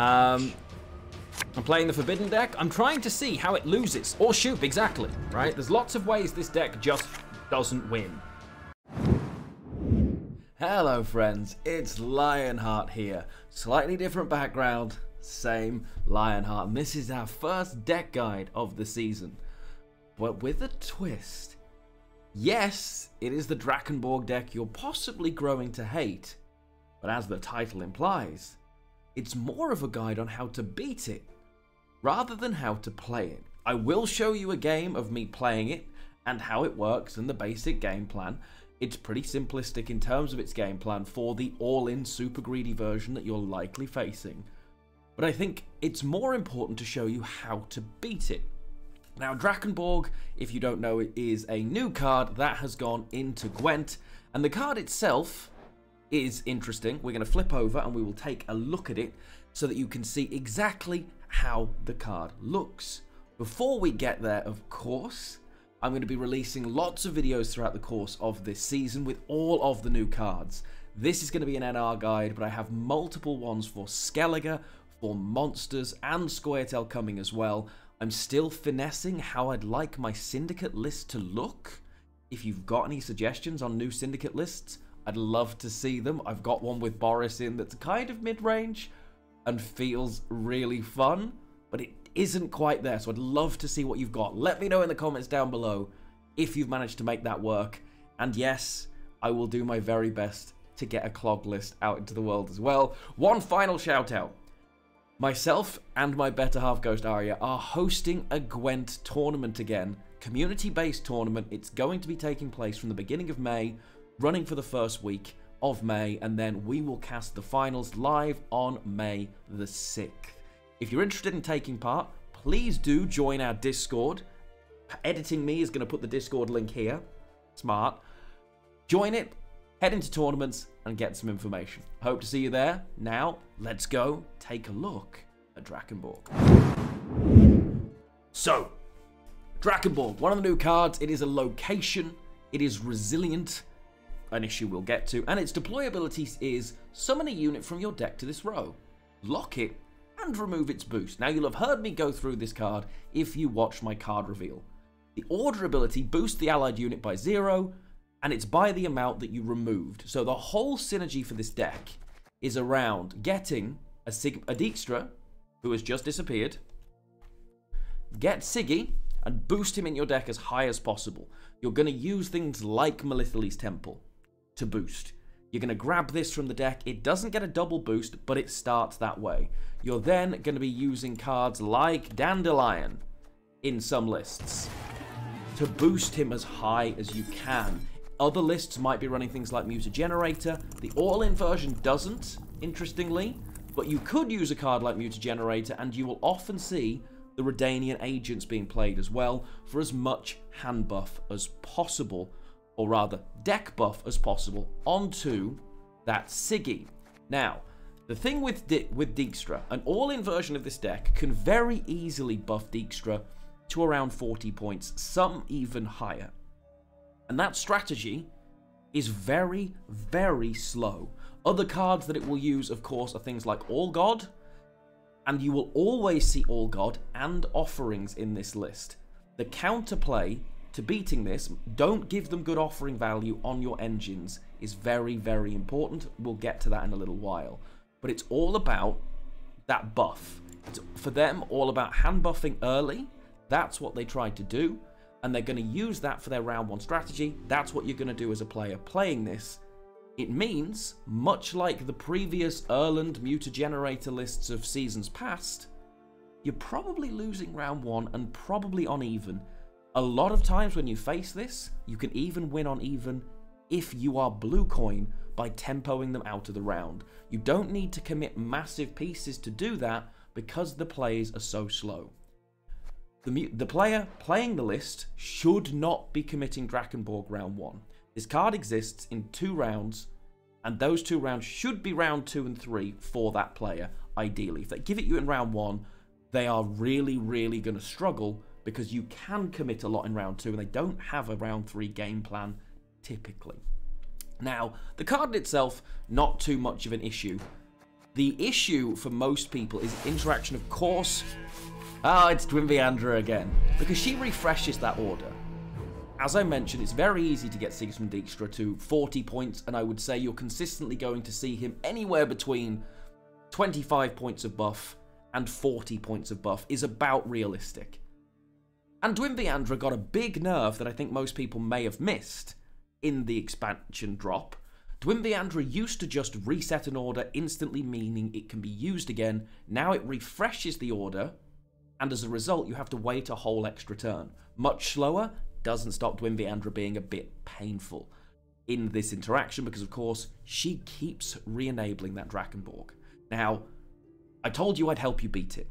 Um, I'm playing the Forbidden deck. I'm trying to see how it loses. Or shoot, exactly, right? There's lots of ways this deck just doesn't win. Hello friends, it's Lionheart here. Slightly different background, same Lionheart. And this is our first deck guide of the season. But with a twist. Yes, it is the Drakenborg deck you're possibly growing to hate. But as the title implies, it's more of a guide on how to beat it, rather than how to play it. I will show you a game of me playing it, and how it works and the basic game plan, it's pretty simplistic in terms of its game plan for the all-in super greedy version that you're likely facing. But I think it's more important to show you how to beat it. Now, Drakenborg, if you don't know, it is a new card that has gone into Gwent, and the card itself is interesting. We're going to flip over and we will take a look at it so that you can see exactly how the card looks. Before we get there, of course, I'm going to be releasing lots of videos throughout the course of this season with all of the new cards. This is going to be an NR guide, but I have multiple ones for Skellige, for Monsters, and Scoia'tael coming as well. I'm still finessing how I'd like my Syndicate list to look. If you've got any suggestions on new Syndicate lists, I'd love to see them. I've got one with Boris in that's kind of mid-range and feels really fun, but it isn't quite there. So I'd love to see what you've got. Let me know in the comments down below if you've managed to make that work. And yes, I will do my very best to get a clog list out into the world as well. One final shout out. Myself and my better half Ghost Aria are hosting a Gwent tournament again. Community-based tournament. It's going to be taking place from the beginning of May, running for the first week of May, and then we will cast the finals live on May the 6th. If you're interested in taking part, please do join our Discord. Editing me is going to put the Discord link here. Smart. Join it, head into tournaments, and get some information. Hope to see you there. Now, let's go take a look at Drakenborg. So, Drakenborg, one of the new cards. It is a location. It is resilient, an issue we'll get to, and its deployability is summon a unit from your deck to this row, lock it, and remove its boost. Now you'll have heard me go through this card if you watched my card reveal. The order ability boosts the allied unit by zero, and it's by the amount that you removed. So the whole synergy for this deck is around getting a, Sig a Dijkstra, who has just disappeared, get Siggy, and boost him in your deck as high as possible. You're going to use things like Melitele's Temple to boost. You're going to grab this from the deck. It doesn't get a double boost, but it starts that way. You're then going to be using cards like Dandelion in some lists to boost him as high as you can. Other lists might be running things like Mutagenerator. The all-in version doesn't, interestingly, but you could use a card like Mutagenerator and you will often see the Redanian agents being played as well for as much hand buff as possible or rather deck buff as possible, onto that Siggy. Now, the thing with Di with Dijkstra, an all-in version of this deck can very easily buff Dijkstra to around 40 points, some even higher. And that strategy is very, very slow. Other cards that it will use, of course, are things like All God, and you will always see All God and Offerings in this list. The counterplay to beating this, don't give them good offering value on your engines is very, very important. We'll get to that in a little while. But it's all about that buff. It's for them all about hand buffing early. That's what they tried to do. And they're going to use that for their round one strategy. That's what you're going to do as a player playing this. It means, much like the previous Erland Mutagenerator lists of seasons past, you're probably losing round one and probably on even a lot of times when you face this, you can even win on even if you are blue coin by tempoing them out of the round. You don't need to commit massive pieces to do that because the plays are so slow. The, the player playing the list should not be committing Drakenborg round 1. This card exists in two rounds, and those two rounds should be round 2 and 3 for that player, ideally. If they give it you in round 1, they are really, really going to struggle because you can commit a lot in round two and they don't have a round three game plan typically. Now, the card itself, not too much of an issue. The issue for most people is interaction, of course. Ah, oh, it's Andra again. Because she refreshes that order. As I mentioned, it's very easy to get Sigismund Dijkstra to 40 points, and I would say you're consistently going to see him anywhere between 25 points of buff and 40 points of buff is about realistic. And Andra got a big nerve that I think most people may have missed in the expansion drop. Andra used to just reset an order instantly, meaning it can be used again. Now it refreshes the order, and as a result, you have to wait a whole extra turn. Much slower, doesn't stop Andra being a bit painful in this interaction because, of course, she keeps re-enabling that Drakenborg. Now, I told you I'd help you beat it.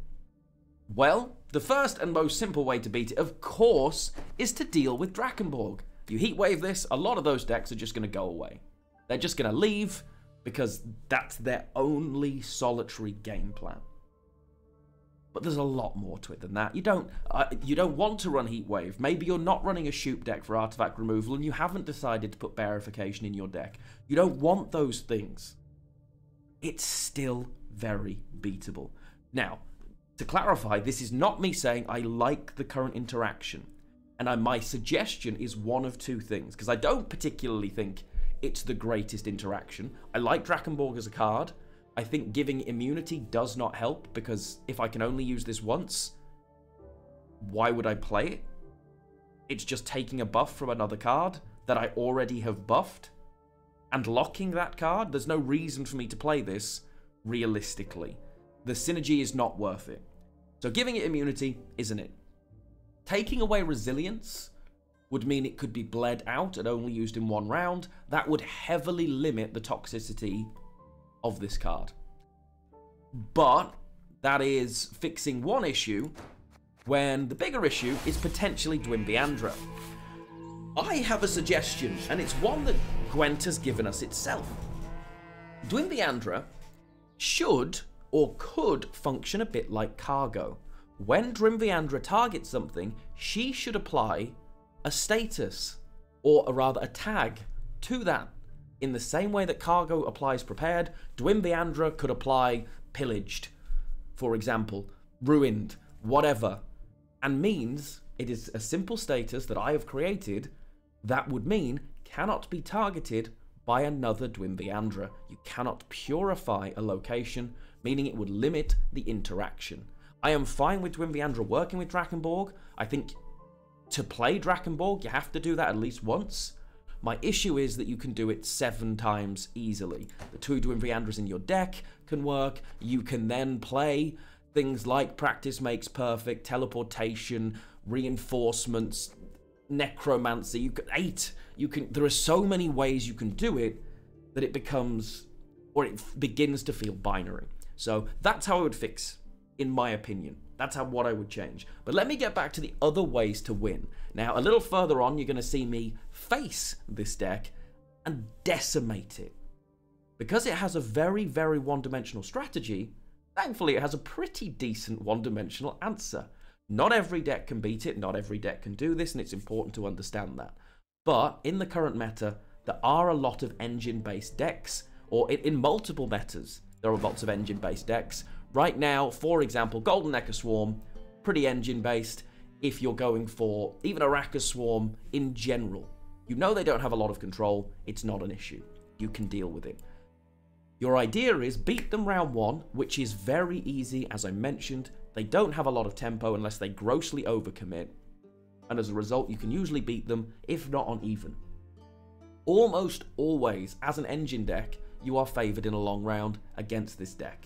Well, the first and most simple way to beat it, of course, is to deal with Drakenborg. You heatwave this, a lot of those decks are just going to go away. They're just going to leave because that's their only solitary game plan. But there's a lot more to it than that. You don't uh, you don't want to run Heatwave. Maybe you're not running a Shupe deck for artifact removal and you haven't decided to put Bearification in your deck. You don't want those things. It's still very beatable. Now, to clarify, this is not me saying I like the current interaction. And I, my suggestion is one of two things, because I don't particularly think it's the greatest interaction. I like Drakenborg as a card. I think giving immunity does not help, because if I can only use this once, why would I play it? It's just taking a buff from another card that I already have buffed and locking that card. There's no reason for me to play this realistically. The synergy is not worth it. So giving it immunity isn't it. Taking away resilience would mean it could be bled out and only used in one round. That would heavily limit the toxicity of this card. But that is fixing one issue when the bigger issue is potentially Dwimveandra. I have a suggestion, and it's one that Gwent has given us itself. Dwimveandra should or could function a bit like cargo. When Dwimveandra targets something, she should apply a status, or a rather a tag, to that. In the same way that cargo applies prepared, Dwimveandra could apply pillaged, for example, ruined, whatever, and means it is a simple status that I have created that would mean cannot be targeted by another Dwimveandra. You cannot purify a location meaning it would limit the interaction. I am fine with Dwimveandra working with Drakenborg. I think to play Drakenborg, you have to do that at least once. My issue is that you can do it seven times easily. The two Dwimveandras in your deck can work. You can then play things like Practice Makes Perfect, Teleportation, Reinforcements, Necromancy. You can, eight. You can. There are so many ways you can do it that it becomes, or it begins to feel binary. So that's how I would fix, in my opinion. That's how what I would change. But let me get back to the other ways to win. Now, a little further on, you're going to see me face this deck and decimate it. Because it has a very, very one-dimensional strategy, thankfully it has a pretty decent one-dimensional answer. Not every deck can beat it, not every deck can do this, and it's important to understand that. But in the current meta, there are a lot of engine-based decks, or in, in multiple metas, there are lots of engine-based decks. Right now, for example, Golden Echo Swarm, pretty engine-based. If you're going for even Arachas Swarm in general, you know they don't have a lot of control. It's not an issue. You can deal with it. Your idea is beat them round one, which is very easy, as I mentioned. They don't have a lot of tempo unless they grossly overcommit. And as a result, you can usually beat them, if not on even. Almost always, as an engine deck, you are favoured in a long round against this deck.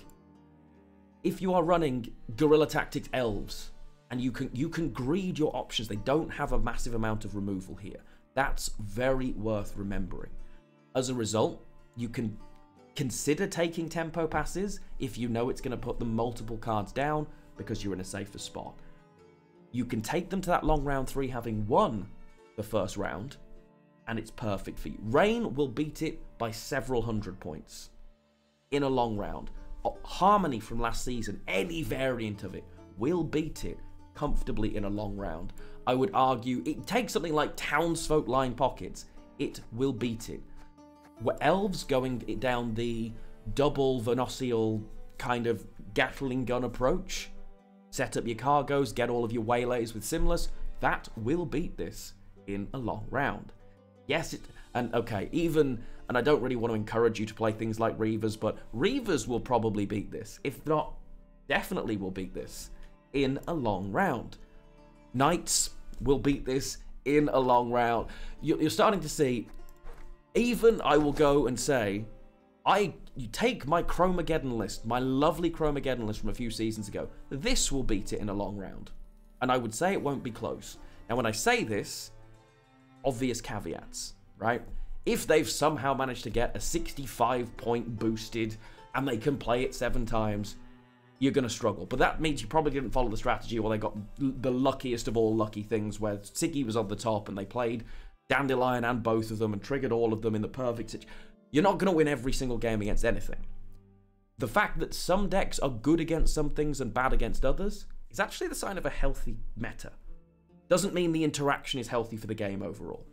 If you are running Guerrilla Tactics Elves, and you can you can greed your options, they don't have a massive amount of removal here. That's very worth remembering. As a result, you can consider taking tempo passes if you know it's going to put them multiple cards down because you're in a safer spot. You can take them to that long round three having won the first round, and it's perfect for you. Rain will beat it by several hundred points in a long round. Uh, Harmony from last season, any variant of it, will beat it comfortably in a long round. I would argue it takes something like Townsfolk Line Pockets, it will beat it. Were elves going down the double Vernossiel kind of Gatling gun approach, set up your cargoes, get all of your waylays with Simlas, that will beat this in a long round. Yes, it, and okay, even, and I don't really want to encourage you to play things like Reavers, but Reavers will probably beat this. If not, definitely will beat this in a long round. Knights will beat this in a long round. You're starting to see, even I will go and say, I you take my Chromageddon list, my lovely Chromageddon list from a few seasons ago. This will beat it in a long round. And I would say it won't be close. Now, when I say this, obvious caveats, right? If they've somehow managed to get a 65 point boosted and they can play it seven times, you're going to struggle. But that means you probably didn't follow the strategy or they got the luckiest of all lucky things where Siggy was on the top and they played Dandelion and both of them and triggered all of them in the perfect situation. You're not going to win every single game against anything. The fact that some decks are good against some things and bad against others is actually the sign of a healthy meta. Doesn't mean the interaction is healthy for the game overall.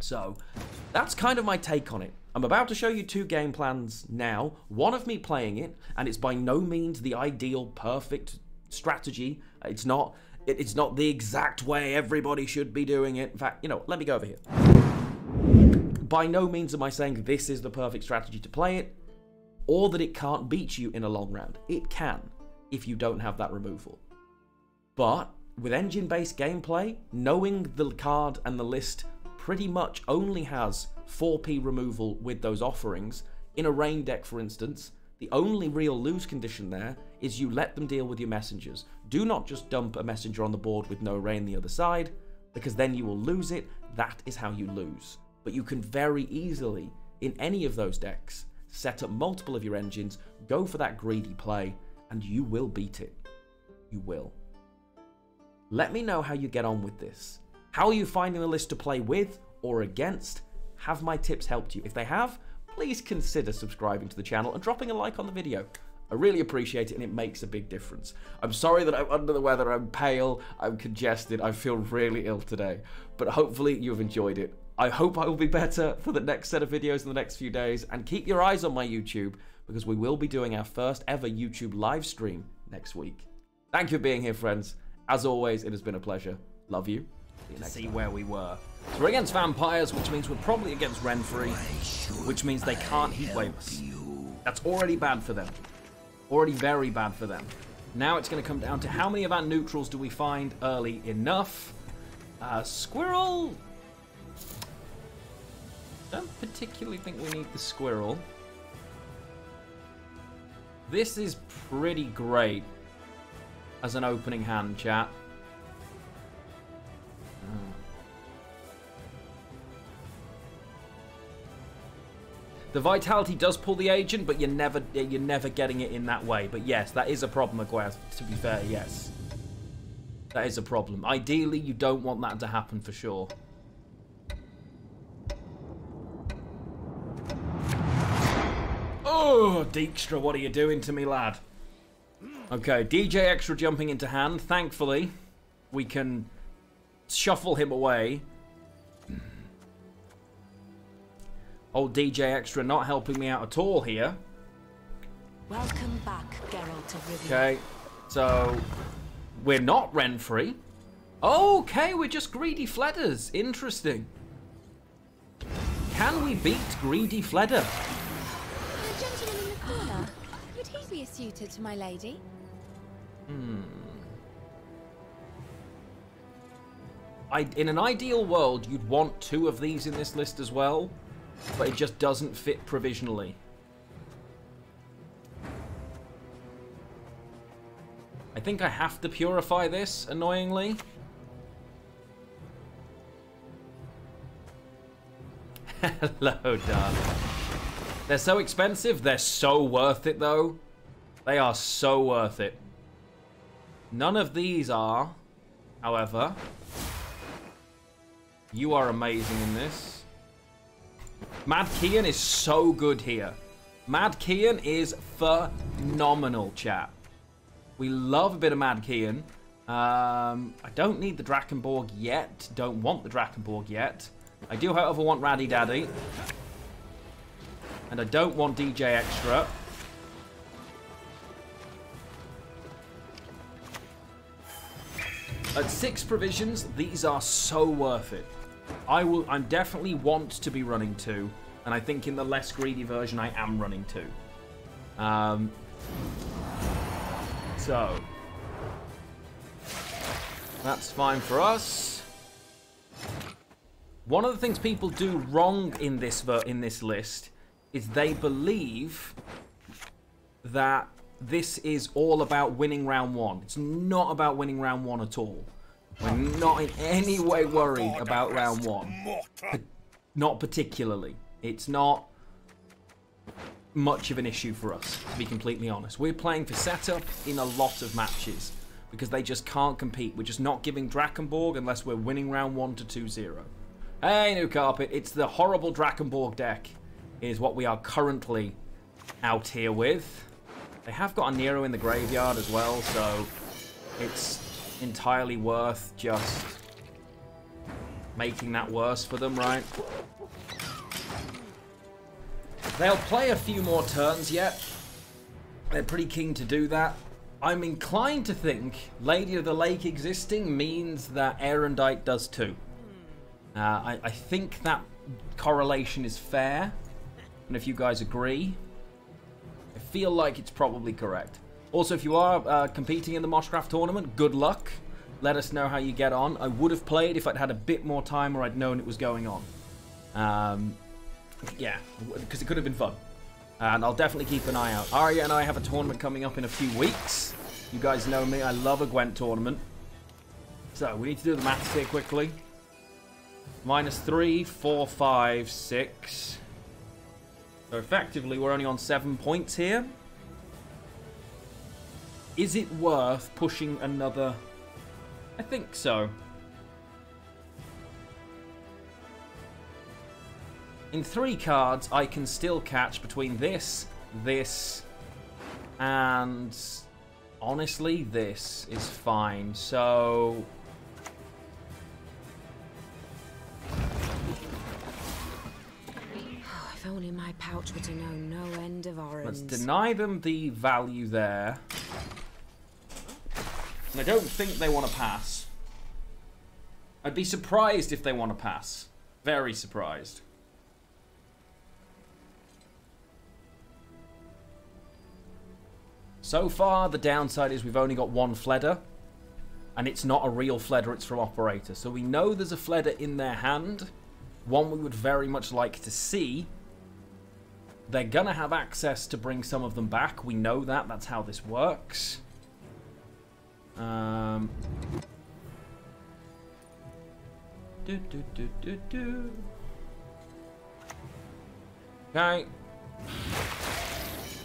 So, that's kind of my take on it. I'm about to show you two game plans now, one of me playing it, and it's by no means the ideal, perfect strategy. It's not it's not the exact way everybody should be doing it. In fact, you know, let me go over here. By no means am I saying this is the perfect strategy to play it, or that it can't beat you in a long round. It can, if you don't have that removal. But with engine-based gameplay, knowing the card and the list pretty much only has 4p removal with those offerings. In a rain deck, for instance, the only real lose condition there is you let them deal with your messengers. Do not just dump a messenger on the board with no rain the other side, because then you will lose it. That is how you lose. But you can very easily, in any of those decks, set up multiple of your engines, go for that greedy play, and you will beat it. You will. Let me know how you get on with this. How are you finding the list to play with or against? Have my tips helped you? If they have, please consider subscribing to the channel and dropping a like on the video. I really appreciate it and it makes a big difference. I'm sorry that I'm under the weather, I'm pale, I'm congested, I feel really ill today. But hopefully you've enjoyed it. I hope I will be better for the next set of videos in the next few days and keep your eyes on my YouTube because we will be doing our first ever YouTube live stream next week. Thank you for being here, friends. As always, it has been a pleasure. Love you to see time. where we were. So we're against vampires, which means we're probably against Renfri, which means they can't heatwave us. That's already bad for them. Already very bad for them. Now it's going to come down to how many of our neutrals do we find early enough. Uh, squirrel... Don't particularly think we need the squirrel. This is pretty great as an opening hand, chat. The vitality does pull the agent, but you're never you're never getting it in that way. But yes, that is a problem, Maguire. To be fair, yes, that is a problem. Ideally, you don't want that to happen for sure. Oh, Dijkstra, what are you doing to me, lad? Okay, DJ Extra jumping into hand. Thankfully, we can shuffle him away. Old DJ Extra not helping me out at all here. Welcome back, Geralt of Rivia. Okay, so we're not Renfri. Okay, we're just greedy Fledders. Interesting. Can we beat greedy Fledder? The gentleman in the corner. Would he be suited to my lady? Hmm. I, in an ideal world, you'd want two of these in this list as well but it just doesn't fit provisionally. I think I have to purify this, annoyingly. Hello, darling. They're so expensive, they're so worth it, though. They are so worth it. None of these are, however. You are amazing in this. Mad Kian is so good here. Mad Kian is phenomenal, chat. We love a bit of Mad Kian. Um, I don't need the Drakenborg yet. Don't want the Drakenborg yet. I do, however, want Raddy Daddy. And I don't want DJ Extra. At six provisions, these are so worth it. I will. I definitely want to be running two, and I think in the less greedy version, I am running two. Um. So that's fine for us. One of the things people do wrong in this in this list is they believe that this is all about winning round one. It's not about winning round one at all. We're not in any way worried about round one. Not particularly. It's not much of an issue for us, to be completely honest. We're playing for setup in a lot of matches because they just can't compete. We're just not giving Drakenborg unless we're winning round 1 to 2-0. Hey, new carpet. It's the horrible Drakenborg deck is what we are currently out here with. They have got a Nero in the graveyard as well, so it's entirely worth just making that worse for them, right? They'll play a few more turns yet. They're pretty keen to do that. I'm inclined to think Lady of the Lake existing means that Aerondight does too. Uh, I, I think that correlation is fair. And if you guys agree, I feel like it's probably correct. Also, if you are uh, competing in the Moshcraft tournament, good luck. Let us know how you get on. I would have played if I'd had a bit more time or I'd known it was going on. Um, yeah, because it could have been fun. And I'll definitely keep an eye out. Arya and I have a tournament coming up in a few weeks. You guys know me, I love a Gwent tournament. So, we need to do the maths here quickly. Minus three, four, five, six. So effectively, we're only on seven points here. Is it worth pushing another? I think so. In three cards, I can still catch between this, this, and honestly, this is fine. So... only my pouch were to know no end of orange. Let's deny them the value there. And I don't think they want to pass. I'd be surprised if they want to pass. Very surprised. So far, the downside is we've only got one Fleder. And it's not a real Fleder, it's from Operator. So we know there's a Fleder in their hand. One we would very much like to see. They're going to have access to bring some of them back. We know that. That's how this works. Um... Do, do, do, do, do. Okay.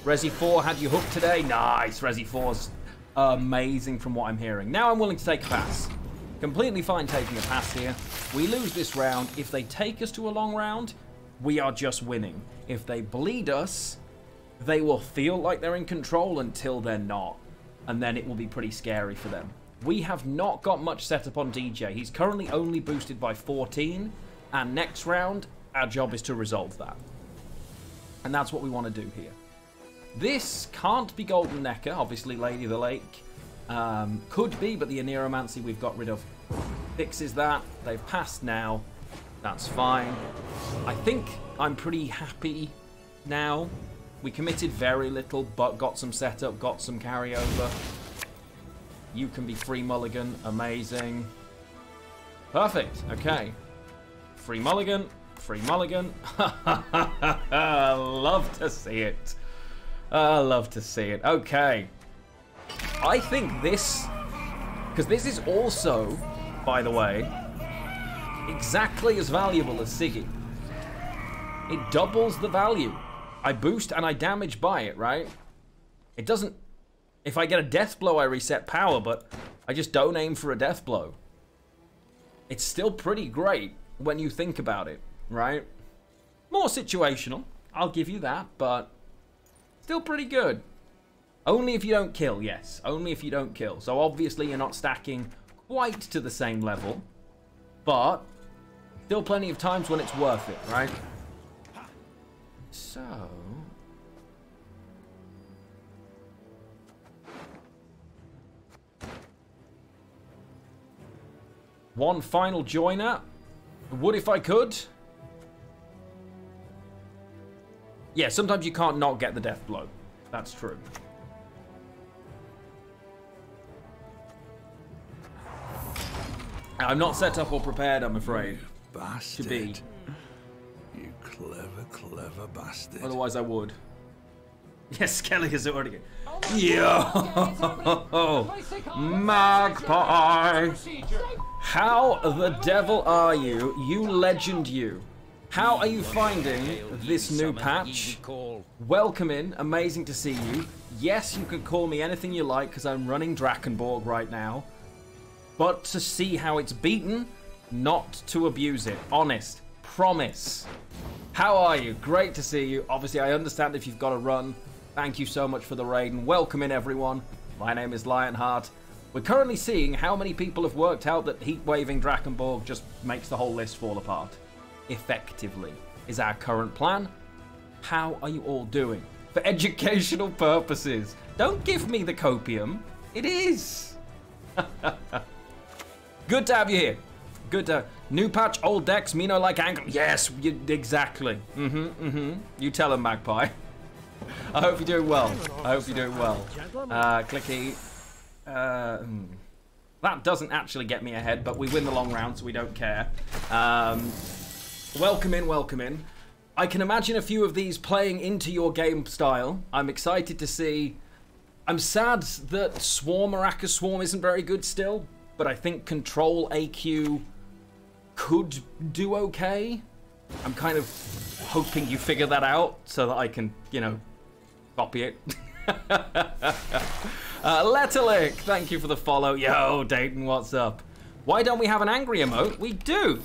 Resi 4 had you hooked today. Nice. Resi 4's amazing from what I'm hearing. Now I'm willing to take a pass. Completely fine taking a pass here. We lose this round. If they take us to a long round, we are just winning. If they bleed us, they will feel like they're in control until they're not. And then it will be pretty scary for them. We have not got much set up on DJ. He's currently only boosted by 14. And next round, our job is to resolve that. And that's what we want to do here. This can't be Golden Nekker, obviously Lady of the Lake. Um, could be, but the Aneromancy we've got rid of fixes that. They've passed now. That's fine. I think I'm pretty happy now. We committed very little, but got some setup, got some carryover. You can be free mulligan. Amazing. Perfect. Okay. Free mulligan. Free mulligan. Love to see it. I love to see it. Okay. I think this... Because this is also, by the way, exactly as valuable as Siggy. It doubles the value. I boost and I damage by it, right? It doesn't... If I get a death blow, I reset power, but I just don't aim for a death blow. It's still pretty great when you think about it, right? More situational, I'll give you that, but Still pretty good. Only if you don't kill, yes. Only if you don't kill. So obviously you're not stacking quite to the same level. But Still plenty of times when it's worth it, right? So... One final joiner. Would if I could. Yeah, sometimes you can't not get the death blow. That's true. I'm not set up or prepared, I'm afraid. Bastard. To be. You clever, clever bastard. Otherwise, I would. Yes, Skelly is already. Oh Yo! Magpie! How the devil are you, you legend you? How are you finding this new patch? Welcome in, amazing to see you. Yes, you can call me anything you like because I'm running Drakenborg right now. But to see how it's beaten, not to abuse it. Honest. Promise. How are you? Great to see you. Obviously, I understand if you've got to run. Thank you so much for the raid and welcome in everyone. My name is Lionheart. We're currently seeing how many people have worked out that heat waving Drakenborg just makes the whole list fall apart. Effectively, is our current plan. How are you all doing? For educational purposes. Don't give me the copium. It is. Good to have you here. Good to new patch, old decks, me no like angle. Yes, you, exactly. Mm-hmm, mm-hmm. You tell him, Magpie. I hope you're doing well. I hope you're doing well. Uh, clicky. Uh, hmm. that doesn't actually get me ahead, but we win the long round, so we don't care. Um, welcome in, welcome in. I can imagine a few of these playing into your game style. I'm excited to see. I'm sad that Swarm Arachas Swarm isn't very good still, but I think Control AQ could do okay. I'm kind of hoping you figure that out so that I can, you know, copy it. uh, Letterlick, thank you for the follow. Yo, Dayton, what's up? Why don't we have an angry emote? We do.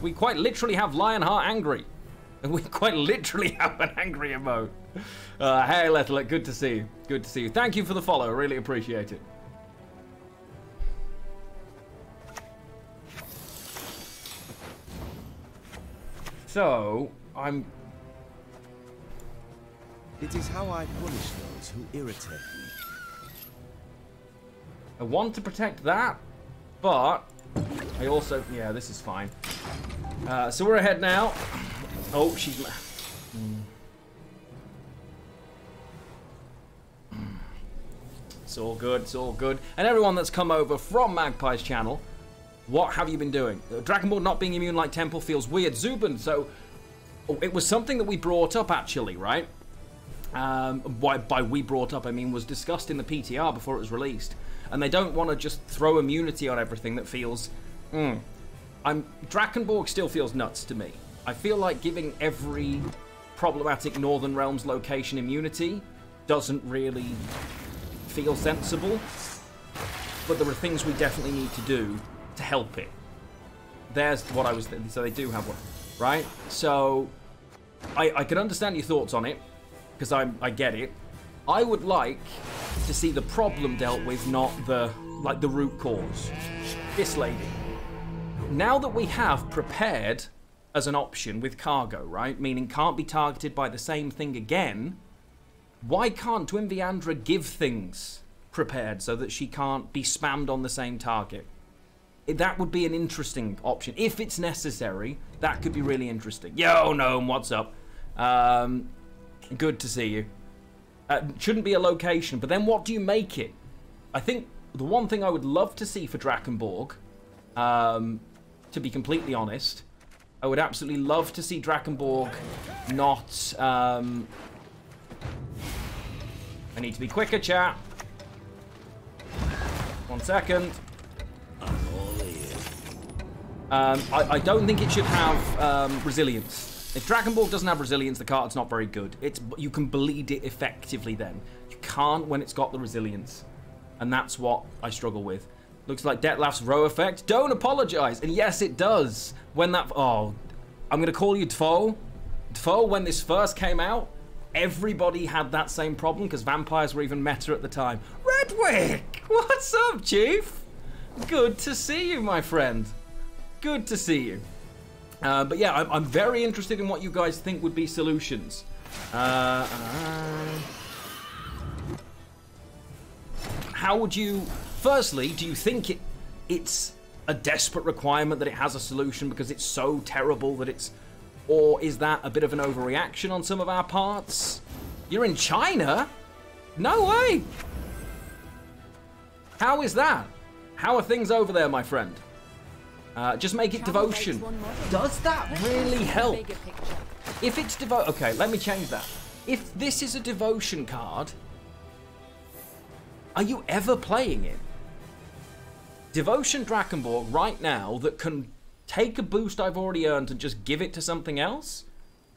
We quite literally have Lionheart angry. We quite literally have an angry emote. Uh, hey, Letterlick, good to see you. Good to see you. Thank you for the follow. Really appreciate it. So, I'm It is how I punish those who irritate me. I want to protect that, but I also, yeah, this is fine. Uh, so we're ahead now. Oh, she's. Hmm. It's all good. It's all good. And everyone that's come over from Magpie's channel, what have you been doing? Uh, Dragon Ball not being immune like Temple feels weird. Zubin, so oh, it was something that we brought up actually, right? Um, by, by we brought up, I mean was discussed in the PTR before it was released, and they don't want to just throw immunity on everything that feels. Mm, I'm Drakenborg still feels nuts to me. I feel like giving every problematic Northern Realms location immunity doesn't really feel sensible, but there are things we definitely need to do to help it. There's what I was. Th so they do have one, right? So I, I can understand your thoughts on it because I I get it. I would like to see the problem dealt with, not the like the root cause. This lady. Now that we have prepared as an option with cargo, right? Meaning can't be targeted by the same thing again. Why can't Dwimveandra give things prepared so that she can't be spammed on the same target? That would be an interesting option. If it's necessary, that could be really interesting. Yo, Gnome, what's up? Um, good to see you. Uh, shouldn't be a location, but then what do you make it? I think the one thing I would love to see for Drakenborg, um, to be completely honest, I would absolutely love to see Drakenborg not... Um, I need to be quicker, chat. One second. Um, I, I, don't think it should have um, resilience. If Drakenborg doesn't have resilience, the card's not very good. It's You can bleed it effectively then. You can't when it's got the resilience. And that's what I struggle with. Looks like Detlef's row effect. Don't apologize. And yes, it does. When that... Oh, I'm going to call you Tfo. Tfo, when this first came out, everybody had that same problem because vampires were even meta at the time. Redwick! What's up, Chief? Good to see you, my friend. Good to see you. Uh, but yeah, I'm, I'm, very interested in what you guys think would be solutions. Uh, how would you... Firstly, do you think it it's a desperate requirement that it has a solution because it's so terrible that it's. Or is that a bit of an overreaction on some of our parts? You're in China? No way! How is that? How are things over there, my friend? Uh, just make it devotion. makes one model. Does that really look at the help? If it's devo okay, let me change that. If this is a devotion card, are you ever playing it? Devotion Drakenborg right now that can take a boost I've already earned and just give it to something else?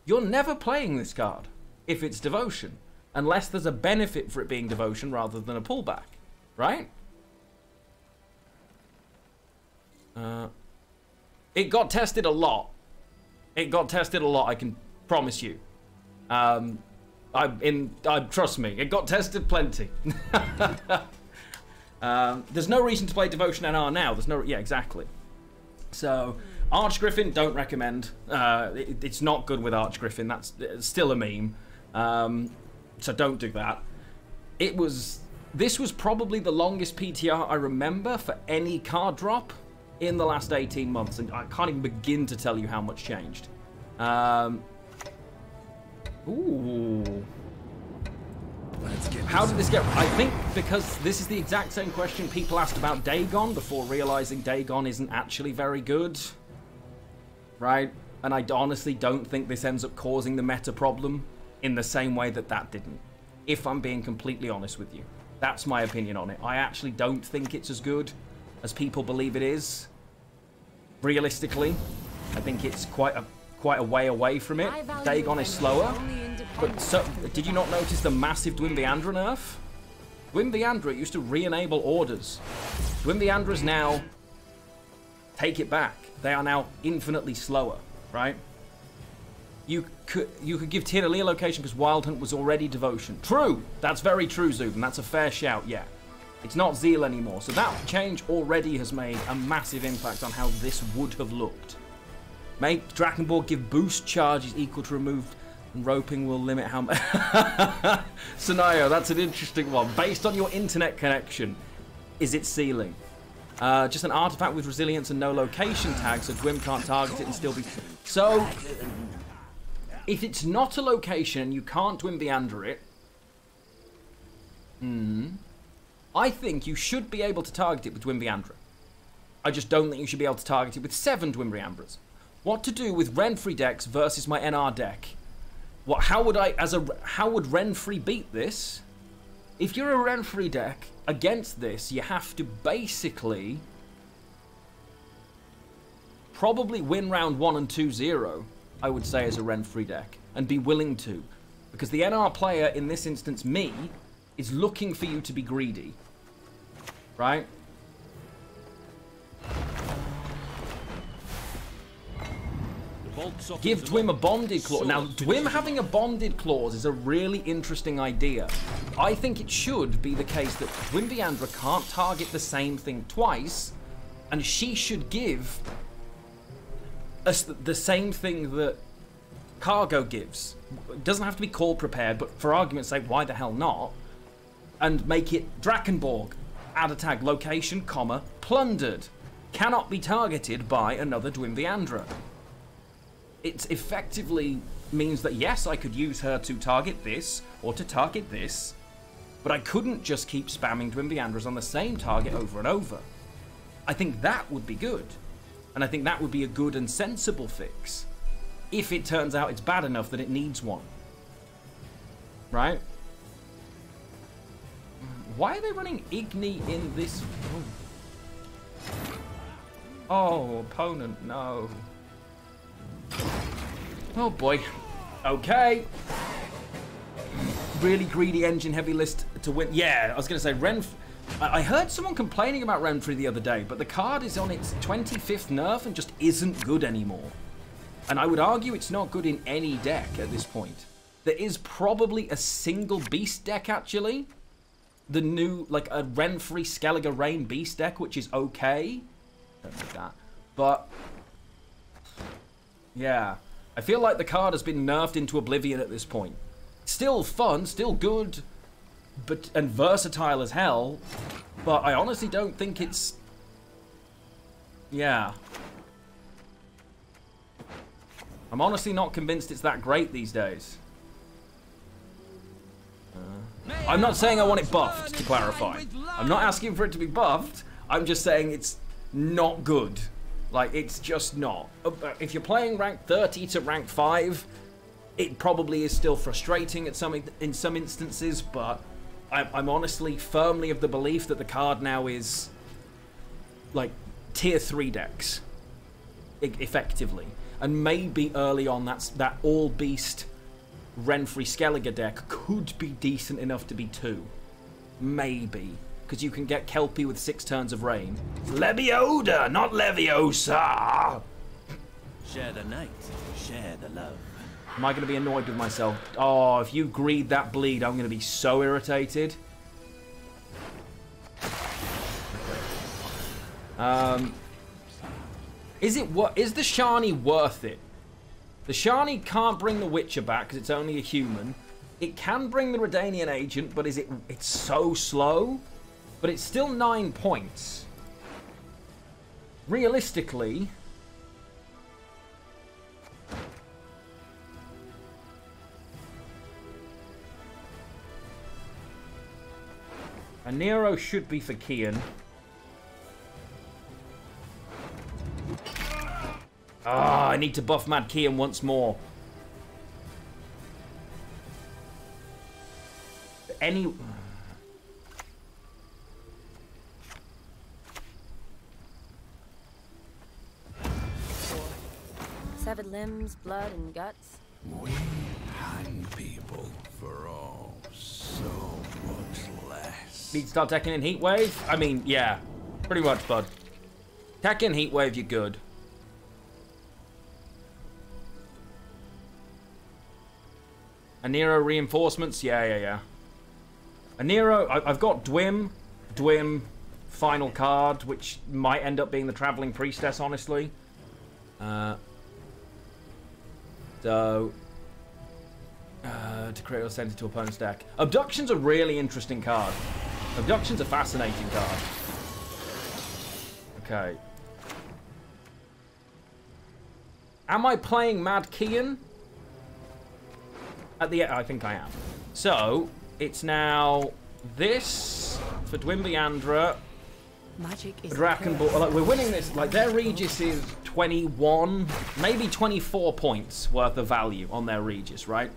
You're never playing this card if it's devotion, unless there's a benefit for it being devotion rather than a pullback, right? Uh, it got tested a lot it got tested a lot. I can promise you. Um, I in I trust me. It got tested plenty. um, there's no reason to play Devotion NR now. There's no yeah exactly. So Arch Griffin don't recommend. Uh, it, it's not good with Arch Griffin. That's still a meme. Um, so don't do that. It was this was probably the longest PTR I remember for any card drop in the last 18 months, and I can't even begin to tell you how much changed. Um, ooh. Let's get How did this get... I think because this is the exact same question people asked about Dagon before realizing Dagon isn't actually very good. Right? And I honestly don't think this ends up causing the meta problem in the same way that that didn't. If I'm being completely honest with you. That's my opinion on it. I actually don't think it's as good as people believe it is. Realistically, I think it's quite a quite a way away from it. Dagon is slower. But so, did you not notice the massive Dwimveandra nerf? Dwimveandra used to re-enable orders. Dwimveandras now take it back. They are now infinitely slower, right? You could you could give Tien a location because Wild Hunt was already devotion. True, that's very true, Zubin. That's a fair shout. Yeah, it's not Zeal anymore. So that change already has made a massive impact on how this would have looked. Make Drakenborg give boost charges equal to removed, and roping will limit how much. Sonayo, that's an interesting one. Based on your internet connection, is it sealing? Uh, just an artifact with resilience and no location tag, so Gwyn can't target it and still be. So, if it's not a location and you can't Dwimbiander it, hmm, I think you should be able to target it with Dwimveandra. I just don't think you should be able to target it with seven Dwimveandras. What to do with Renfri decks versus my NR deck? What? How would I, as a, how would Renfri beat this? If you're a Renfri deck against this, you have to basically probably win round one and two zero. I would say as a Renfri deck, and be willing to, because the NR player in this instance, me, is looking for you to be greedy, right? Give Dwim a bonded clause. Now, Dwim having a bonded clause is a really interesting idea. I think it should be the case that Dwimveandra can't target the same thing twice, and she should give us the same thing that Cargo gives. It doesn't have to be call prepared, but for argument's sake, why the hell not? And make it Drakenborg. Add a tag location, comma, plundered. Cannot be targeted by another Dwimveandra it effectively means that yes, I could use her to target this or to target this, but I couldn't just keep spamming Dwimveandras on the same target over and over. I think that would be good, and I think that would be a good and sensible fix if it turns out it's bad enough that it needs one. Right? Why are they running Igni in this? Oh, oh opponent, no. Oh boy. Okay. Really greedy engine heavy list to win. Yeah, I was going to say Renf. I heard someone complaining about Renfri the other day, but the card is on its 25th nerf and just isn't good anymore. And I would argue it's not good in any deck at this point. There is probably a single beast deck actually. The new, like a Renfri Skellige Rain beast deck, which is okay. Don't like that. But yeah. I feel like the card has been nerfed into oblivion at this point. Still fun, still good, but and versatile as hell, but I honestly don't think it's Yeah. I'm honestly not convinced it's that great these days. I'm not saying I want it buffed, to clarify. I'm not asking for it to be buffed. I'm just saying it's not good. Like, it's just not. If you're playing rank 30 to rank 5, it probably is still frustrating at some in some instances, but I'm, honestly firmly of the belief that the card now is like tier 3 decks, effectively. And maybe early on, that's that all beast Renfri Skellige deck could be decent enough to be two. Maybe. Because you can get Kelpie with six turns of rain. Lebioda, not Leviosa! Share the night, share the love. Am I going to be annoyed with myself? Oh, if you greed that bleed, I'm going to be so irritated. Um, is it what? Is the Shani worth it? The Shani can't bring the Witcher back because it's only a human. It can bring the Redanian agent, but is it? It's so slow. But it's still nine points. Realistically, a Nero should be for Kiyan. Ah, oh, I need to buff Mad Kiyan once more. Any... Severed limbs, blood, and guts. We hang people for all so much less. Need to start taking in Heatwave? I mean, yeah. Pretty much, bud. Tekken Heatwave, you're good. Aniro reinforcements? Yeah, yeah, yeah. Anero, I, have got Dwim. Dwim, final card, which might end up being the Traveling Priestess, honestly. Uh, so, uh, to create or send it to opponent's deck. Abduction's a really interesting card. Abduction's a fascinating card. Okay. Am I playing Mad Kiyan? At the end, I think I am. So, it's now this for Dwimveandra. Magic is Drakenborg. Like, we're winning this. Like, their Regis is 21, maybe 24 points worth of value on their Regis, right?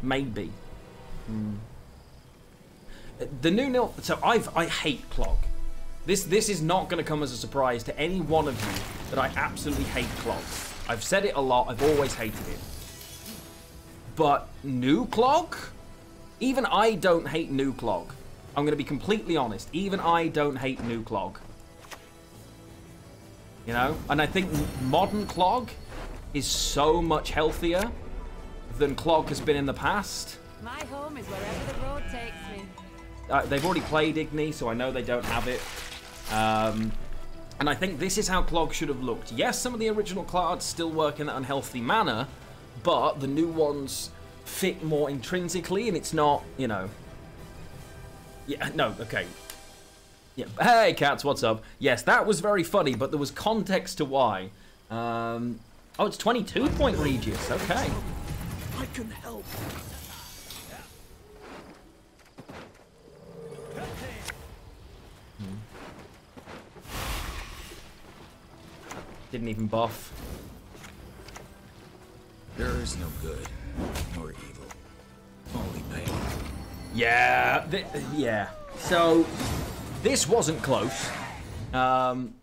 Maybe. Hmm. The new nil. So I've I hate Clog. This this is not going to come as a surprise to any one of you that I absolutely hate Clog. I've said it a lot. I've always hated it. But new clog? Even I don't hate new clog. I'm going to be completely honest. Even I don't hate new clog. You know? And I think modern clog is so much healthier than clog has been in the past. My home is wherever the road takes me. Uh, they've already played Igni, so I know they don't have it. Um, and I think this is how Clog should have looked. Yes, some of the original cards still work in an unhealthy manner, but the new ones fit more intrinsically, and it's not, you know. Yeah, no, okay. Yeah, hey, cats, what's up? Yes, that was very funny, but there was context to why. Um, oh, it's 22 point Regis, okay. I can help. Hmm. Didn't even buff. There is no good nor evil, only pain. Yeah, yeah. So this wasn't close, um,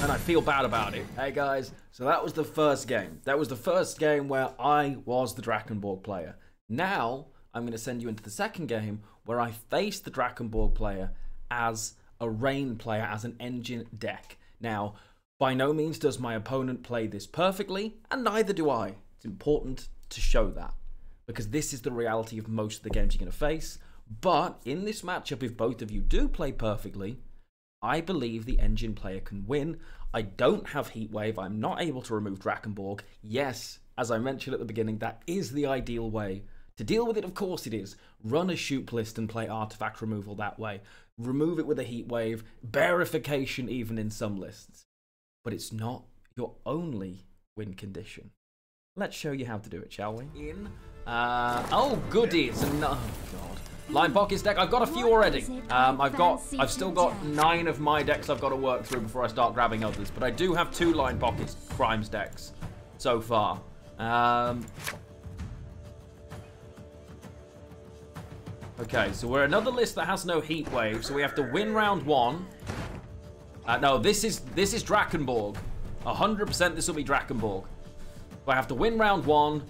and I feel bad about it. Hey guys, so that was the first game. That was the first game where I was the Drakenborg player. Now I'm going to send you into the second game where I face the Drakenborg player as a Rain player, as an engine deck. Now, by no means does my opponent play this perfectly, and neither do I. It's important to show that because this is the reality of most of the games you're going to face. But in this matchup, if both of you do play perfectly, I believe the engine player can win. I don't have Heatwave. I'm not able to remove Drakenborg. Yes, as I mentioned at the beginning, that is the ideal way. To deal with it, of course it is. Run a Shupe list and play artifact removal that way. remove it with a heat wave, bearification even in some lists. But it's not your only win condition. Let's show you how to do it, shall we? In. Uh, oh, goodies. No, oh, God. Line Pockets deck. I've got a few already. Um, I've got, I've still got nine of my decks I've got to work through before I start grabbing others. But I do have two Line Pockets Crimes decks so far. Um, okay, so we're another list that has no heat wave, so we have to win round one. Uh, no, this is this is Drakenborg. 100% this will be Drakenborg. But I have to win round one,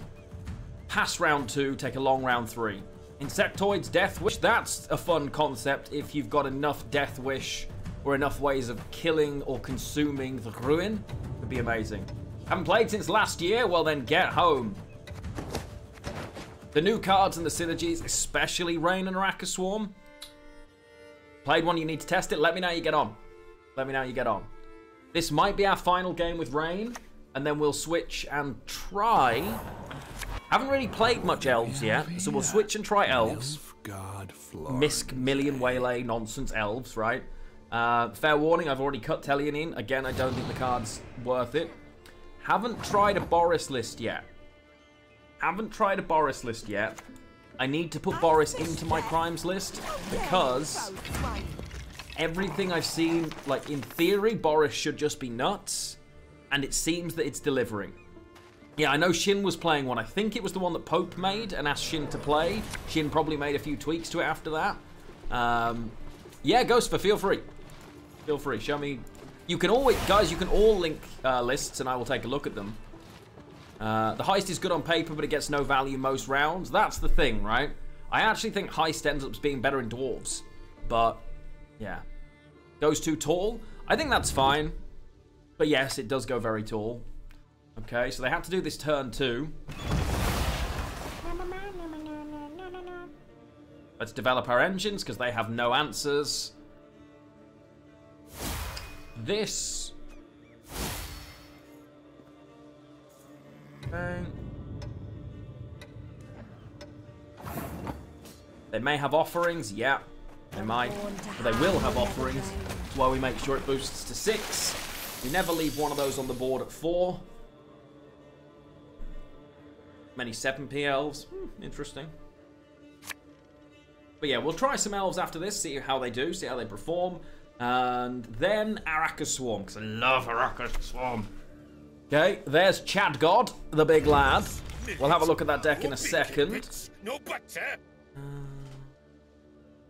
pass round two, take a long round three. Insectoids, Death Wish, that's a fun concept if you've got enough Death Wish or enough ways of killing or consuming the ruin. It would be amazing. Haven't played since last year? Well then get home. The new cards and the synergies, especially Rain and Arachas Swarm. Played one, you need to test it. Let me know you get on. Let me know how you get on. This might be our final game with Rain, and then we'll switch and try haven't really played much elves yet, so we'll switch and try elves. Misk Million Waylay nonsense elves, right? Uh, fair warning, I've already cut Telion in. Again, I don't think the card's worth it. Haven't tried a Boris list yet. Haven't tried a Boris list yet. I need to put Boris into my crimes list because everything I've seen, like in theory, Boris should just be nuts, and it seems that it's delivering. Yeah, I know Shin was playing one. I think it was the one that Pope made and asked Shin to play. Shin probably made a few tweaks to it after that. Um, yeah, Ghost for feel free. Feel free. Show me. You can always, guys, you can all link uh, lists and I will take a look at them. Uh, the heist is good on paper, but it gets no value most rounds. That's the thing, right? I actually think heist ends up being better in dwarves. But, yeah. Goes too tall. I think that's fine. But yes, it does go very tall. Okay, so they had to do this turn too. Let's develop our engines because they have no answers. This. Okay. They may have offerings, yeah. They might. But they will have offerings. That's why we make sure it boosts to six. We never leave one of those on the board at four. Many 7p elves. Hmm, interesting. But yeah, we'll try some elves after this, see how they do, see how they perform. And then Arachas Swarm, because I love Arachas Swarm. Okay, there's Chad God, the big lad. We'll have a look at that deck in a second. No butter. Uh,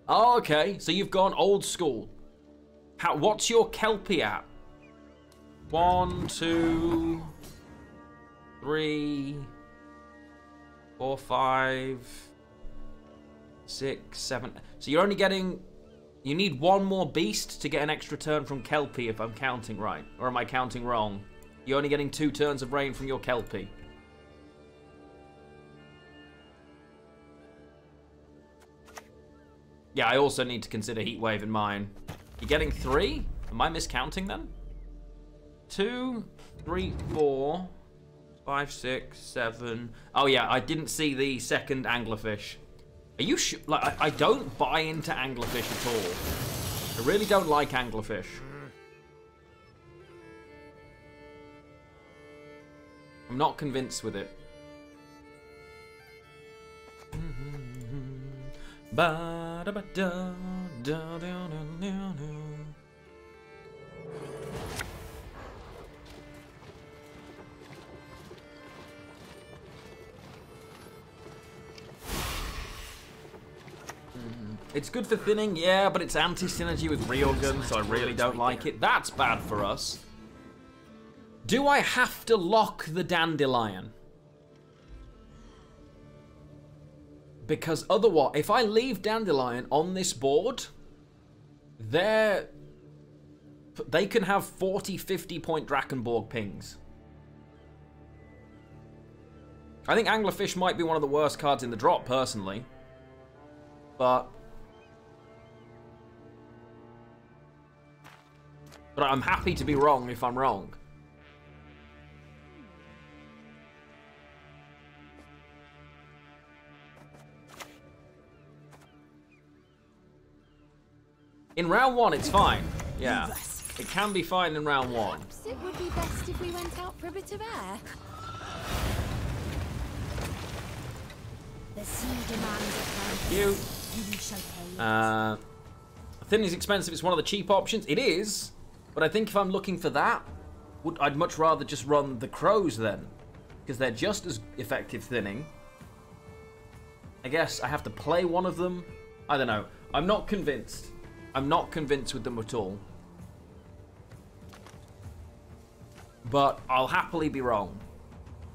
oh, okay, so you've gone old school. How, what's your Kelpie at? One, two, three, four, five, six, seven. So you're only getting... You need one more beast to get an extra turn from Kelpie, if I'm counting right. Or am I counting wrong? You're only getting two turns of rain from your Kelpie. Yeah, I also need to consider Heatwave in mine. You're getting three? Am I miscounting then? Two, three, four, Five, six, seven. Oh yeah, I didn't see the second anglerfish. Are you? Like, I, I don't buy into anglerfish at all. I really don't like anglerfish. I'm not convinced with it. ba da ba da da da da da It's good for thinning, yeah, but it's anti-synergy with Reorgan, so I really don't like it. That's bad for us. Do I have to lock the Dandelion? Because otherwise, if I leave Dandelion on this board, they're... They can have 40, 50 point Drakenborg pings. I think Anglerfish might be one of the worst cards in the drop, personally. But But I'm happy to be wrong if I'm wrong. In round one, it's fine. Yeah. It can be fine in round one. Perhaps it would be best if we went out for a bit of air. The sea demands. You. and we shall pay it. Uh, thin is expensive. It's one of the cheap options. It is, but I think if I'm looking for that, would I'd much rather just run the crows then, because they're just as effective thinning. I guess I have to play one of them. I don't know. I'm not convinced. I'm not convinced with them at all. But I'll happily be wrong.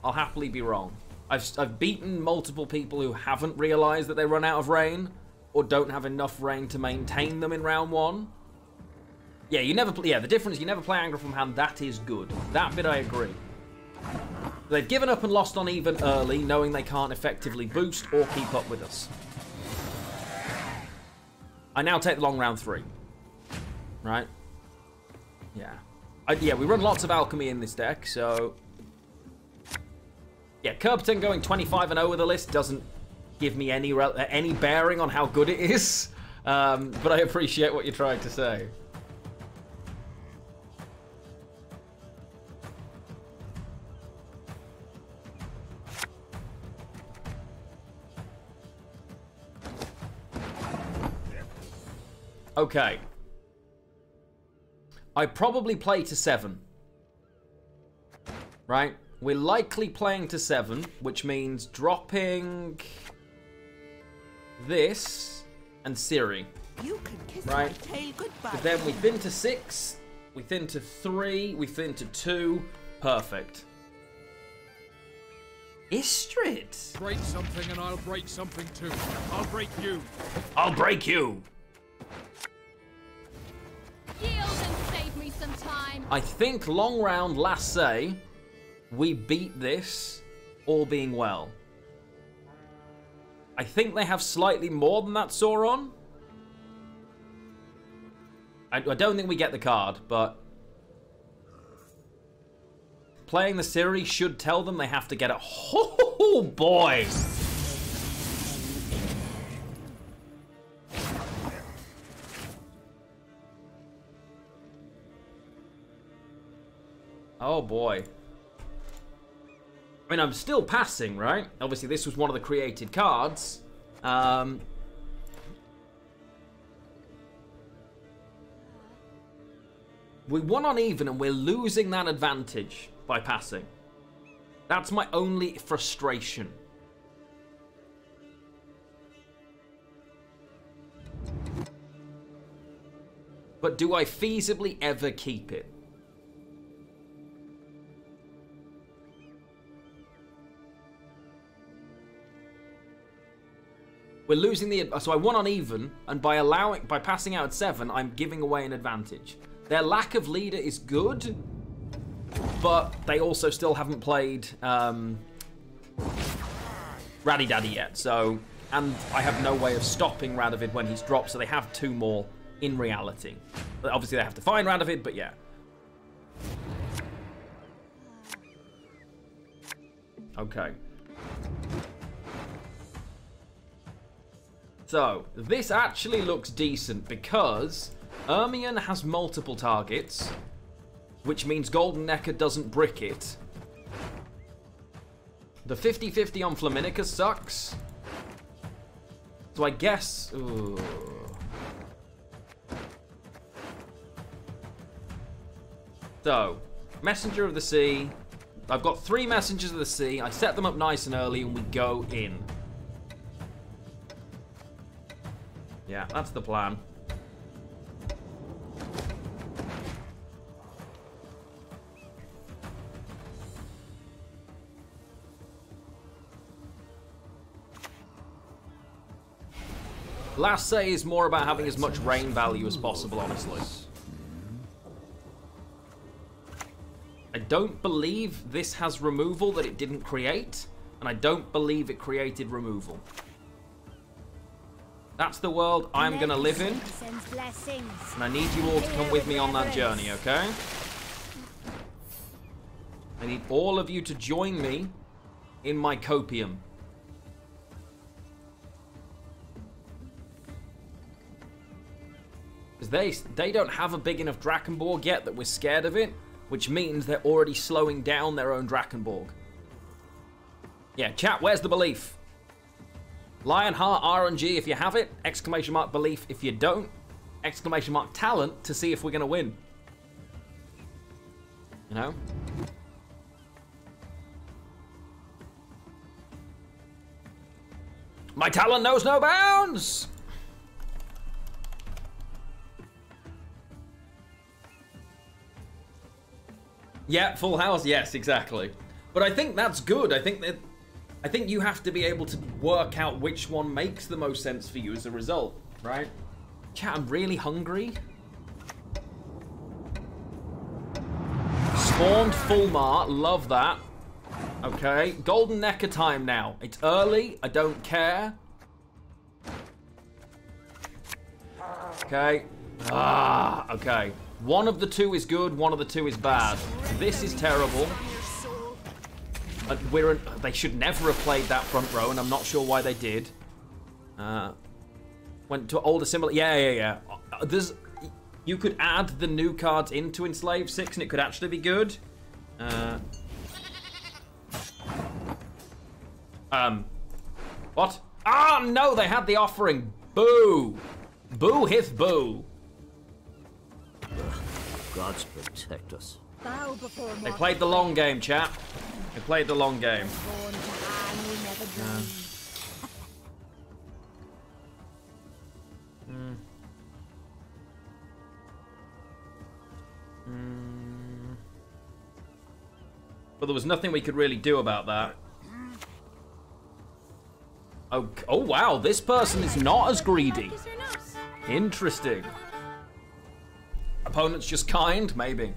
I'll happily be wrong. I've, I've beaten multiple people who haven't realised that they run out of rain or don't have enough rain to maintain them in round one. Yeah, you never. Play, yeah, the difference you never play anger from hand. That is good. That bit I agree. They've given up and lost on even early, knowing they can't effectively boost or keep up with us. I now take the long round three. Right? Yeah. I, yeah, we run lots of alchemy in this deck, so yeah, Kirbyton going 25 and 0 with the list doesn't give me any any bearing on how good it is, um, but I appreciate what you're trying to say. Okay. I probably play to seven. Right? We're likely playing to seven, which means dropping this and Siri. You can kiss Right. tail goodbye. But then we've thin to six, we thin to three, we thin to two. Perfect. Istredd. Break something and I'll break something too. I'll break you. I'll break you. I think long round, last say, we beat this, all being well. I think they have slightly more than that Sauron. I, I don't think we get the card, but playing the Siri should tell them they have to get it. Oh boy! Oh boy. I mean, I'm still passing, right? Obviously, this was one of the created cards. Um, we won on even, and we're losing that advantage by passing. That's my only frustration. But do I feasibly ever keep it? We're losing the so I won on even, and by allowing by passing out at seven, I'm giving away an advantage. Their lack of leader is good, but they also still haven't played um, Raddy Daddy yet. So, and I have no way of stopping Radovid when he's dropped. So they have two more in reality. Obviously, they have to find Radovid, but yeah. Okay. So, this actually looks decent because Ermion has multiple targets, which means Golden Nekker doesn't brick it. The 50-50 on Flaminica sucks. So I guess... Ooh. So, Messenger of the Sea. I've got three Messengers of the Sea. I set them up nice and early and we go in. Yeah, that's the plan. Last say is more about having as much rain value as possible, honestly. I don't believe this has removal that it didn't create, and I don't believe it created removal. That's the world I'm gonna live in, and I need you all to come with me on that journey, okay? I need all of you to join me in my copium. Because they, they don't have a big enough Drakenborg yet that we're scared of it, which means they're already slowing down their own Drakenborg. Yeah, chat, where's the belief? Lionheart RNG if you have it, exclamation mark belief if you don't, exclamation mark talent to see if we're going to win. You know? My talent knows no bounds! Yeah, full house, yes, exactly. But I think that's good. I think that I think you have to be able to work out which one makes the most sense for you as a result, right? Chat, I'm really hungry. Spawned Fulmar, love that. Okay, golden nekker time now. It's early, I don't care. Okay. Ah, okay. One of the two is good, one of the two is bad. This is terrible. Uh, we're an, they should never have played that front row, and I'm not sure why they did. Uh, went to older similar. Yeah, yeah, yeah. Uh, there's, you could add the new cards into Enslave Six, and it could actually be good. Uh, um, what? Ah, no, they had the offering. Boo, boo, hith boo. Gods protect us. They played the long game, chap. They played the long game. Born to hang, we never dreamed. Hmm. Hmm. But there was nothing we could really do about that. Oh, oh wow, this person is not as greedy. Is there not? Interesting. Opponent's just kind, maybe.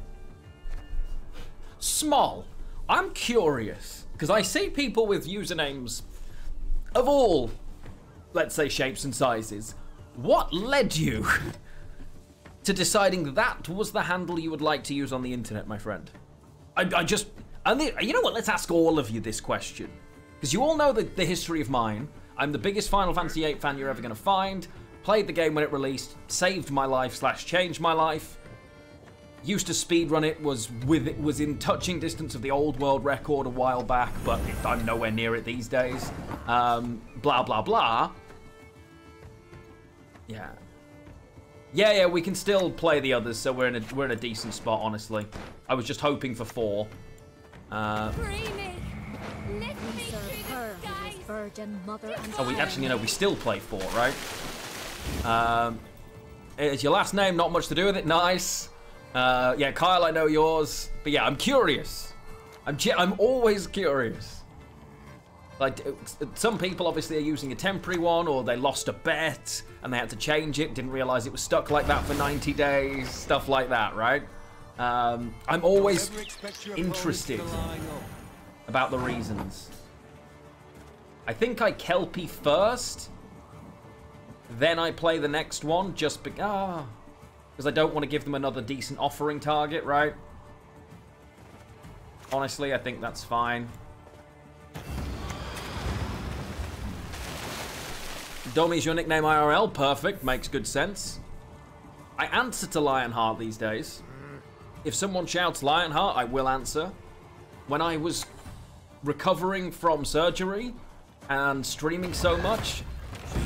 Small. I'm curious because I see people with usernames of all, let's say, shapes and sizes. What led you to deciding that was the handle you would like to use on the internet, my friend? I, I just, and the, you know what? Let's ask all of you this question because you all know the, the history of mine. I'm the biggest Final Fantasy VIII fan you're ever going to find. Played the game when it released, saved my life slash changed my life used to speedrun it was with it was in touching distance of the old world record a while back but i'm nowhere near it these days. Um, blah blah blah. Yeah. Yeah yeah we can still play the others so we're in a we're in a decent spot honestly. I was just hoping for four. Uh, is oh we actually you know we still play four right? Um, it's your last name not much to do with it? Nice uh, yeah, Kyle, I know yours, but yeah, I'm curious. I'm I'm always curious. Like some people obviously are using a temporary one, or they lost a bet and they had to change it, didn't realize it was stuck like that for 90 days, stuff like that, right? Um, I'm always interested about the reasons. I think I Kelpie first, then I play the next one, just be- ah. Because I don't want to give them another decent offering target, right? Honestly, I think that's fine. Domi's your nickname IRL. Perfect. Makes good sense. I answer to Lionheart these days. If someone shouts Lionheart, I will answer. When I was recovering from surgery and streaming so much,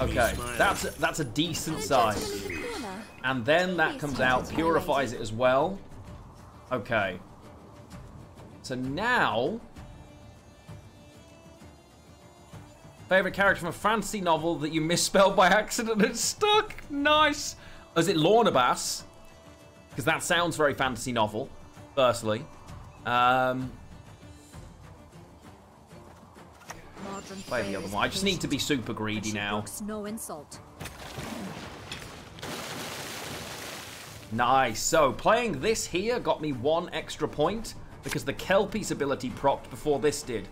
okay, that's a, that's a decent size. And then that comes out, purifies it as well. Okay. So now... Favorite character from a fantasy novel that you misspelled by accident and stuck? Nice! Is it Lorna Bass? Because that sounds very fantasy novel, firstly. Um, play the other one. I just need to be super greedy now. No insult. Nice. So playing this here got me one extra point because the Kelpie's ability propped before this did.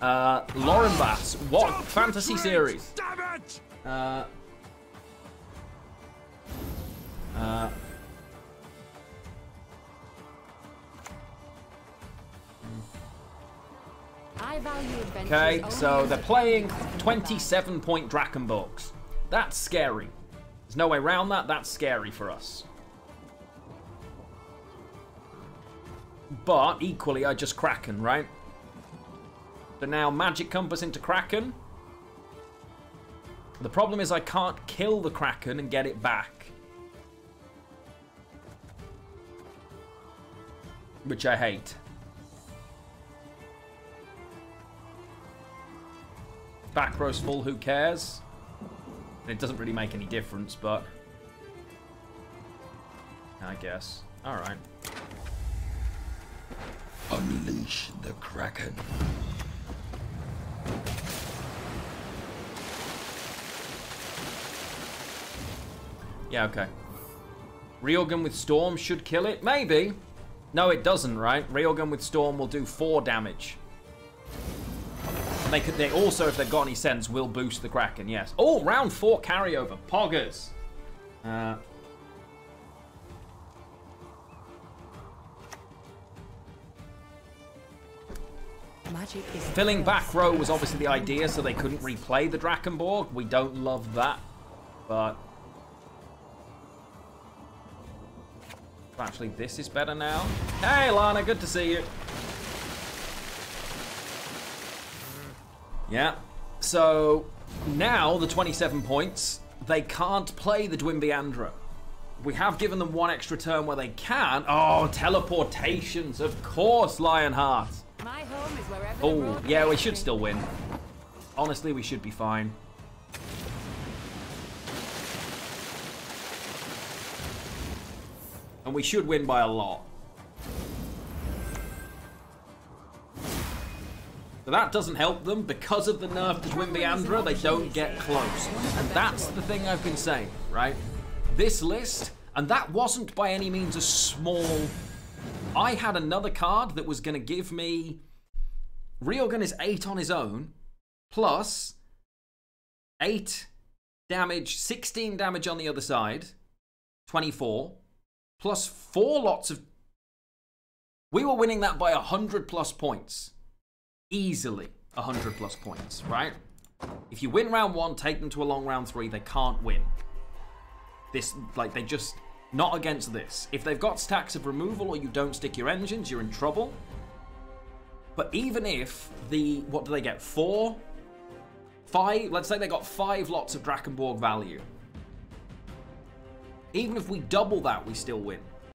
Uh, Lauren Bass, what fantasy series? Damn it! Uh, uh, I value adventures okay, so they're playing companion to the 27 point Drakenborgs. That's scary. There's no way around that. That's scary for us. But equally, I just Kraken, right? So now Magic Compass into Kraken. The problem is I can't kill the Kraken and get it back. Which I hate. Back row's full, who cares? It doesn't really make any difference, but... I guess. Alright. Unleash the Kraken. Yeah, okay. Reorgan with Storm should kill it? Maybe. No, it doesn't, right? Reorgan with Storm will do 4 damage. They could. They also, if they've got any sense, will boost the Kraken, yes. Oh, round 4 carryover. Poggers. Uh, filling back row was obviously the idea, so they couldn't replay the Drakenborg. We don't love that, but... Actually, this is better now. Hey, Lana, good to see you. Yeah. So now the 27 points, they can't play the Dwimveandra. We have given them one extra turn where they can. Oh, teleportations, of course, Lionheart. My home is wherever Oh, yeah, we should still win. Honestly, we should be fine. And we should win by a lot. But that doesn't help them. Because of the nerf to Dwimveandra, they don't get close. And that's the thing I've been saying, right? This list, and that wasn't by any means a small... I had another card that was going to give me... Ryogan is 8 on his own, plus 8 damage, 16 damage on the other side, 24, plus 4 lots of... We were winning that by 100 plus points easily 100 plus points, right? If you win round one, take them to a long round three, they can't win. This, like, they just, not against this. If they've got stacks of removal or you don't stick your engines, you're in trouble. But even if the, what do they get? Four? Five? Let's say they got five lots of Drakenborg value. Even if we double that, we still win.